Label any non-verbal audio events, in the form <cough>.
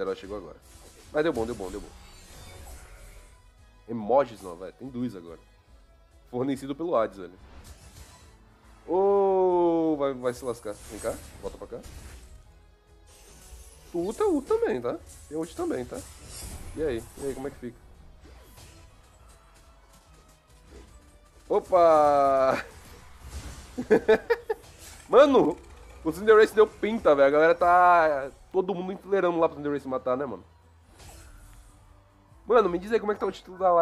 Zero chegou agora. Mas deu bom, deu bom, deu bom. Emojis não, velho. Tem dois agora. Fornecido pelo Hades, velho. Ô, oh, vai, vai se lascar. Vem cá, volta pra cá. Tu ulta, ulta também, tá? Tem ult também, tá? E aí? E aí, como é que fica? Opa! <laughs> Mano, o Cinder Race deu pinta, velho. A galera tá. Todo mundo enfileirando lá pro Cinder Race matar, né, mano? Mano, me diz aí como é que tá o título da live.